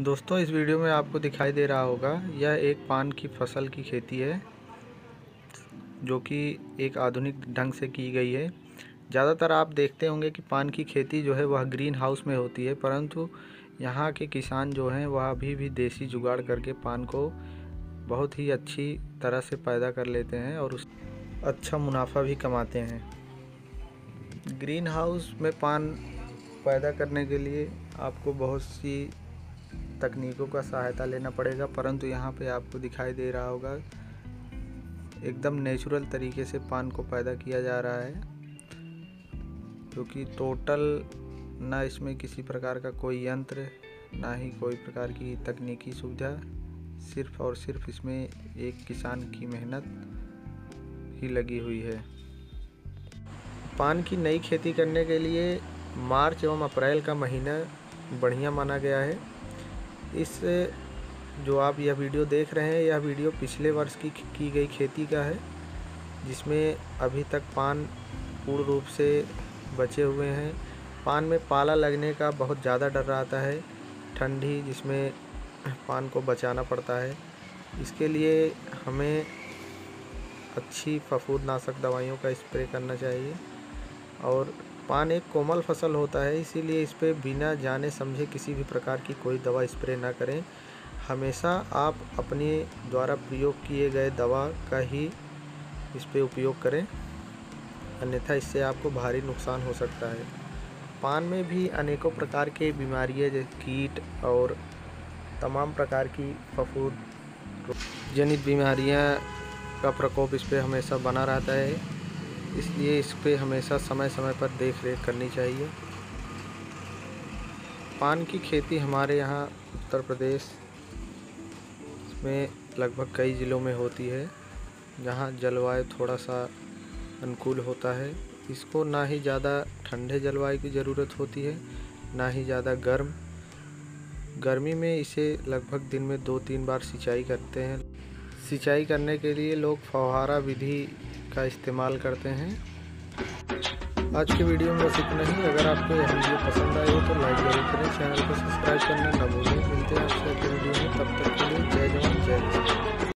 दोस्तों, इस वीडियो में आपको दिखाई दे रहा होगा, यह एक पान की फ़सल की खेती है, जो कि एक आधुनिक ढंग से की गई है। ज़्यादातर आप देखते होंगे कि पान की खेती जो है, वह ग्रीन हाउस में होती है, परंतु यहाँ के किसान जो हैं, वह अभी भी देसी जुगाड़ करके पान को बहुत ही अच्छी तरह से पैदा कर लेते हैं और उस अच्छा मुनाफा भी कमाते हैं। ग्रीन हाउस में पान पैदा करने के लिए आपको बहुत सी तकनीकों का सहायता लेना पड़ेगा, परंतु यहाँ पे आपको दिखाई दे रहा होगा, एकदम नेचुरल तरीके से पान को पैदा किया जा रहा है, क्योंकि टोटल ना इसमें किसी प्रकार का कोई यंत्र, ना ही कोई प्रकार की तकनीकी सुविधा, सिर्फ़ और सिर्फ़ इसमें एक किसान की मेहनत ही लगी हुई है। पान की नई खेती करने के लिए मार्च एवं अप्रैल का महीना बढ़िया माना गया है। इस, जो आप यह वीडियो देख रहे हैं, यह वीडियो पिछले वर्ष की की गई खेती का है, जिसमें अभी तक पान पूर्ण रूप से बचे हुए हैं। पान में पाला लगने का बहुत ज़्यादा डर रहता है, ठंडी जिसमें पान को बचाना पड़ता है। इसके लिए हमें अच्छी फफूंदनाशक दवाइयों का स्प्रे करना चाहिए और पान एक कोमल फ़सल होता है, इसीलिए इस पर बिना जाने समझे किसी भी प्रकार की कोई दवा स्प्रे ना करें। हमेशा आप अपने द्वारा प्रयोग किए गए दवा का ही इस पर उपयोग करें, अन्यथा इससे आपको भारी नुकसान हो सकता है। पान में भी अनेकों प्रकार के बीमारियाँ जैसे कीट और तमाम प्रकार की फफूद जनित बीमारियाँ का प्रकोप इस पर हमेशा बना रहता है। इसलिए इस पर हमेशा समय समय पर देख रेख करनी चाहिए। पान की खेती हमारे यहाँ उत्तर प्रदेश में लगभग कई ज़िलों में होती है, जहाँ जलवायु थोड़ा सा अनुकूल होता है। इसको ना ही ज़्यादा ठंडे जलवायु की ज़रूरत होती है, ना ही ज़्यादा गर्म। गर्मी में इसे लगभग दिन में दो तीन बार सिंचाई करते हैं। सिंचाई करने के लिए लोग फव्वारा विधि का इस्तेमाल करते हैं। आज के वीडियो में बस इतना ही। अगर आपको यह वीडियो पसंद आई हो तो लाइक ज़रूर करें। चैनल को सब्सक्राइब करना न भूलें। मिलते हैं आपसे अगले वीडियो में। तब तक के लिए जय जवान, जय